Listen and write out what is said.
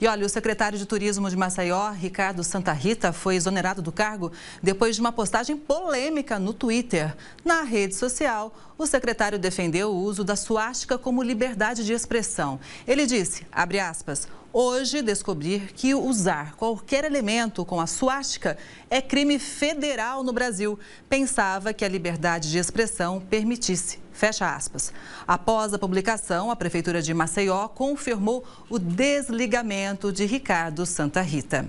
E olha, o secretário de Turismo de Maceió, Ricardo Santa Rita, foi exonerado do cargo depois de uma postagem polêmica no Twitter. Na rede social, o secretário defendeu o uso da suástica como liberdade de expressão. Ele disse, abre aspas, hoje descobrir que usar qualquer elemento com a suástica é crime federal no Brasil. Pensava que a liberdade de expressão permitisse. Fecha aspas. Após a publicação, a Prefeitura de Maceió confirmou o desligamento de Ricardo Santa Rita.